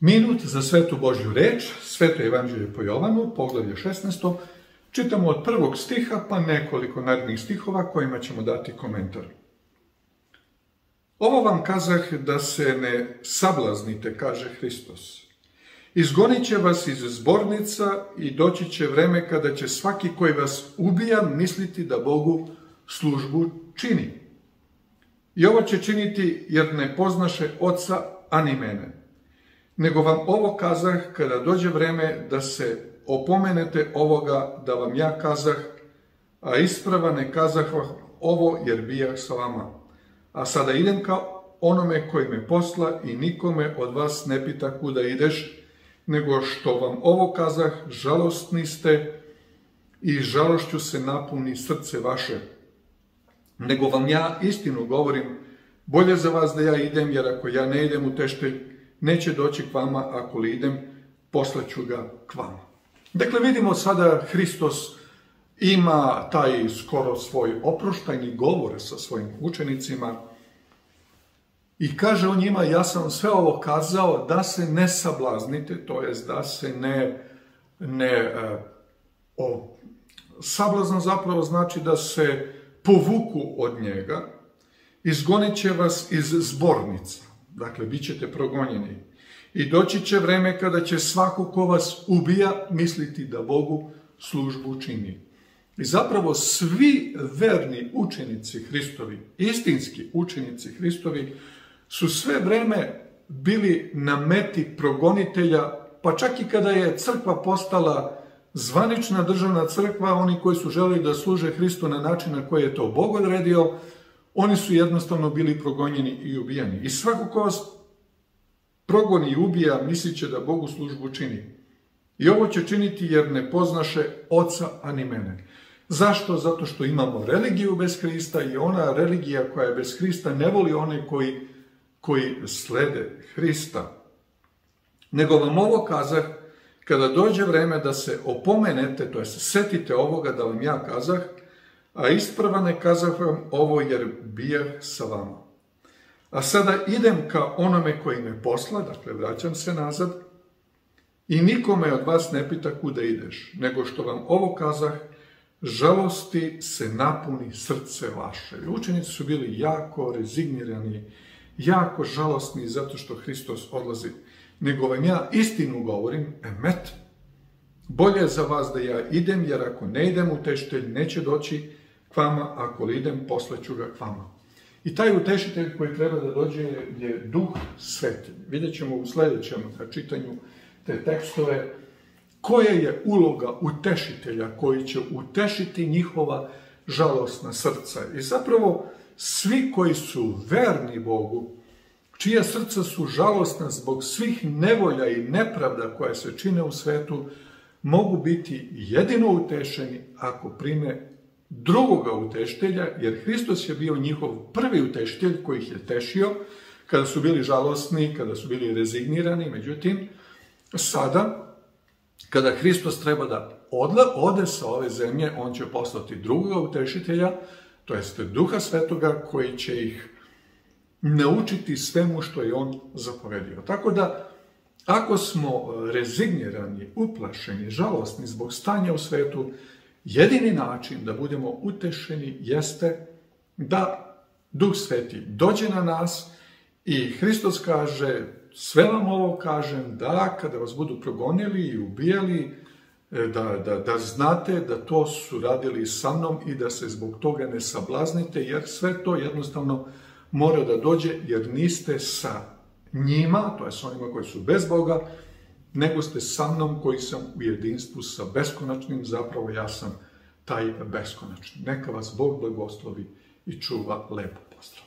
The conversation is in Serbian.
Minut za svetu Božju reč, sveto evanđelje po Jovanu, poglavlje 16. Čitamo od prvog stiha pa nekoliko narednih stihova kojima ćemo dati komentar. Ovo vam kazah da se ne sablaznite, kaže Hristos. Izgonit će vas iz zbornica i doći će vreme kada će svaki koji vas ubija misliti da Bogu službu čini. I ovo će činiti jer ne poznaše oca ani mene. Nego vam ovo kazah kada dođe vreme da se opomenete ovoga da vam ja kazah, a isprava ne kazah vam ovo jer bijah sa vama. A sada idem ka onome koji me posla i nikome od vas ne pita kuda ideš, nego što vam ovo kazah, žalostni ste i žalošću se napuni srce vaše. Nego vam ja istinu govorim, bolje za vas da ja idem, jer ako ja ne idem u teštelj, neće doći k vama, ako li idem, poslaću ga k vama. Dakle, vidimo sada Hristos ima taj skoro svoj oproštajni govor sa svojim učenicima i kaže on njima, ja sam sve ovo kazao da se ne sablaznite, to jest da se ne, ne o, sablazan zapravo znači da se povuku od njega, izgonit će vas iz zbornica, dakle, bit ćete progonjeni. I doći će vreme kada će svako ko vas ubija misliti da Bogu službu čini. I zapravo svi verni učenici Hristovi, istinski učenici Hristovi, su sve vreme bili na meti progonitelja, pa čak i kada je crkva postala zvanična državna crkva, oni koji su želi da služe Hristu na način na koji je to Bog odredio, oni su jednostavno bili progonjeni i ubijani. I svako ko vas progoni i ubija, mislit će da Bogu službu čini. I ovo će činiti jer ne poznaše oca ani mene. Zašto? Zato što imamo religiju bez Hrista i ona religija koja je bez Hrista ne voli one koji, koji slede Hrista. Nego vam ovo kazah, kada dođe vreme da se opomenete, to je setite ovoga da vam ja kazah, a isprava ne kazah vam ovo jer bijah sa vama. A sada idem ka onome koji me posla, dakle vraćam se nazad, i nikome od vas ne pita kuda ideš, nego što vam ovo kazah, žalosti se napuni srce vaše. Učenici su bili jako rezignirani, jako žalostni zato što Hristos odlazi. Nego vam ja istinu govorim, emet, bolje je za vas da ja idem, jer ako ne idem u teštelj, neće doći k vama, ako li idem, poslaću ga k vama. I taj utešitelj koji treba da dođe je duh sveti. Vidjet ćemo u sledećem čitanju te tekstove koja je uloga utešitelja koji će utešiti njihova žalostna srca. I zapravo svi koji su verni Bogu, čija srca su žalostna zbog svih nevolja i nepravda koje se čine u svetu, mogu biti jedino utešeni ako prime drugoga uteštelja, jer Hristos je bio njihov prvi uteštelj koji ih je tešio, kada su bili žalostni, kada su bili rezignirani, međutim, sada, kada Hristos treba da odla, ode sa ove zemlje, on će poslati drugoga utešitelja, to jeste Duha Svetoga, koji će ih naučiti svemu što je on zapovedio. Tako da, ako smo rezignirani, uplašeni, žalostni zbog stanja u svetu, Jedini način da budemo utešeni jeste da Duh Sveti dođe na nas i Hristos kaže, sve vam ovo kažem, da kada vas budu progonili i ubijali, e, da, da, da znate da to su radili sa mnom i da se zbog toga ne sablaznite, jer sve to jednostavno mora da dođe, jer niste sa njima, to je sa onima koji su bez Boga, nego ste sa mnom koji sam u jedinstvu sa beskonačnim, zapravo ja sam taj beskonačni. Neka vas Bog blagoslovi i čuva lepo pozdrav.